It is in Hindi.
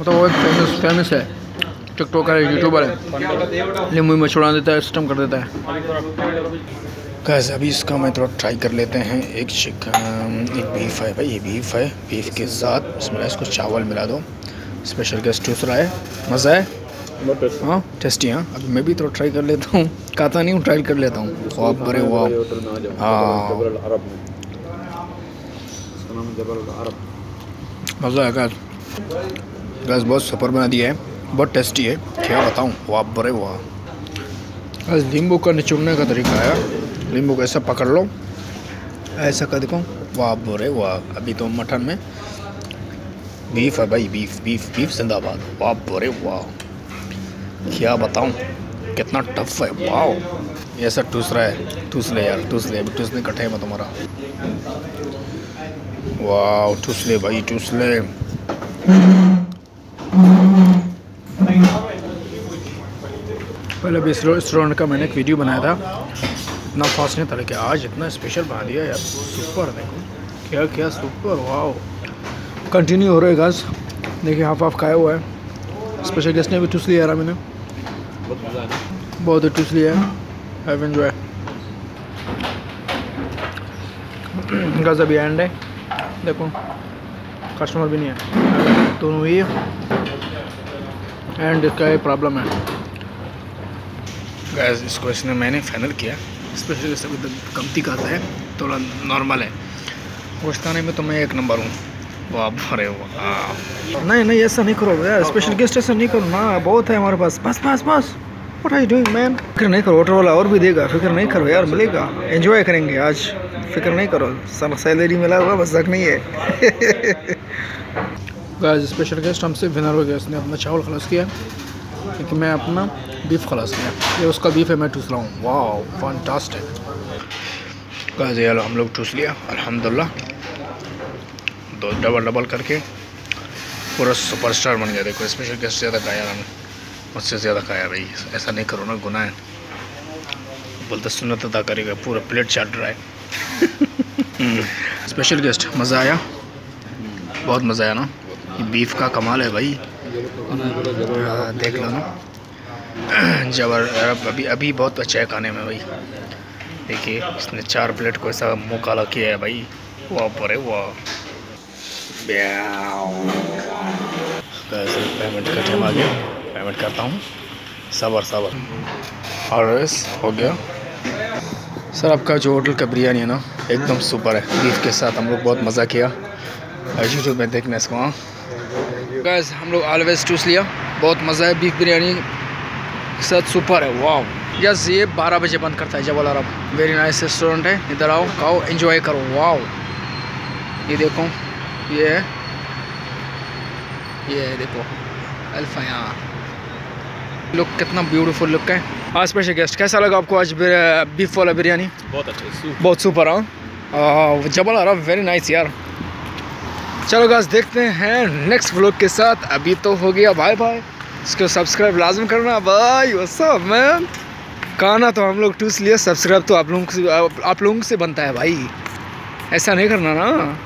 मतलब वो एक फ़ेमस फ़ेमस है। टिकटॉकर है यूट्यूबर है। नींबू में छुड़ा देता है सिस्टम कर देता है। कैसे अभी इसका मैं थोड़ा ट्राई कर लेते हैं। एक चिकन एक बीफ है भाई ये बीफ है। बीफ के साथ इसमें इसको चावल मिला दो। स्पेशल गेस्ट दूसरा है। मज़ा है? हाँ टेस्टी। हाँ अभी मैं भी थोड़ा ट्राई कर लेता हूँ। कहता नहीं हूँ ट्राई कर लेता हूँ। वाह बड़े वाह हाँ मज़ा आएगा। गैस बहुत सुपर बना दिया है, बहुत टेस्टी है, क्या बताऊँ? वाह, बड़े वाह। बस नींबू का निचोड़ने का तरीका है नींबू को ऐसा पकड़ लो। ऐसा कर देखो। वाह बोरे वाह। अभी तो मटन में बीफ है भाई, बीफ बीफ बीफ, जिंदाबाद। वाह बोरे वाह। क्या बताऊँ? कितना टफ है। वाह। ऐसा टूस रहा है। टूस ले यार, टूस ले। अभी टूसने कटे मैं तुम्हारा। वाह, टूस ले भाई, टूस ले। पहले भी इस रेस्टोरेंट का मैंने एक वीडियो बनाया था। इतना फास्ट नहीं था लेकिन आज इतना स्पेशल बना दिया यार। सुपर देखो। क्या क्या सुपर वाह कंटिन्यू हो रहा है गज देखिए हाफ़ हाफ़ खाया हुआ है। स्पेशल गेस्ट ने भी टूस लिया मैंने। बहुत ही। टूस लिया है। हैव एंजॉय गज अभी एंड है। देखो कस्टमर भी नहीं है। दोनों ही। एंड इसका ये प्रॉब्लम है। गैस इसको इसने मैंने फाइनल किया। स्पेशली तो कमती का है थोड़ा नॉर्मल है। गोश्ताने में तो मैं एक नंबर हूँ। वाह अरे नहीं नहीं ऐसा नहीं करो यार स्पेशल गेस्ट ऐसा नहीं करो ना। बहुत है हमारे पास। बस बस बस। What are you doing man फ़िक्र नहीं करो होटल वाला और भी देगा। फ़िक्र नहीं करो यार मिलेगा। एंजॉय करेंगे आज। फ़िक्र नहीं करो। सैलरी मिला हुआ बस तक नहीं है। गाइस स्पेशल गेस्ट हमसे विनर हो गया उसने अपना चावल खलास किया, क्योंकि मैं अपना बीफ खलास किया। ये उसका बीफ है, मैं टूस रहा हूँ। वाह गाइस यार हम लोग टूस लिया अल्हम्दुलिल्लाह दो डबल डबल करके, पूरा सुपरस्टार बन गया। देखो स्पेशल गेस्ट ज़्यादा खाया हमने। मुझसे ज़्यादा खाया भाई, ऐसा नहीं करो ना, गुनाह है। बोलते सुनत अदा करेगा, पूरा प्लेट चाट रहा है। स्पेशल गेस्ट मज़ा आया। बहुत मज़ा आया ना। बीफ का कमाल है भाई। देख लो ना। जबर अभी अभी बहुत अच्छा है खाने में भाई। देखिए, इसने चार प्लेट को ऐसा मुँह काला किया है भाई। वाह पर वाह। पेमेंट का टाइम आ गया। पेमेंट करता हूँ। सबर सबर। और हो गया। सर, आपका जो होटल का बिरयानी है ना, एकदम सुपर है। बीफ के साथ हम लोग बहुत मज़ा किया। यूट्यूब में देखना इसको हाँ। गैस हम लोग ऑलवेज टूस लिया। बहुत मज़ा है बीफ बिरयानी के साथ सुपर है। वाह यस ये 12 बजे बंद करता है जबल अरब वेरी नाइस रेस्टोरेंट है। इधर आओ खाओ एंजॉय करो। वाह ये देखो ये है। ये है देखो अल्फ़ा यहाँ। लुक कितना ब्यूटीफुल लुक है। आज स्पेशल गेस्ट कैसा लगा आपको आज बीफ वाला बिरयानी? बहुत अच्छा बहुत सुपर हाँ। जबल अरब वेरी नाइस यार। चलो गाज देखते हैं नेक्स्ट ब्लॉग के साथ। अभी तो हो गया बाय बाय इसको सब्सक्राइब लाजम करना भाई सब मैम खाना तो हम लोग टूस लिए सब्सक्राइब तो आप लोगों से आप लोगों से बनता है भाई। ऐसा नहीं करना ना।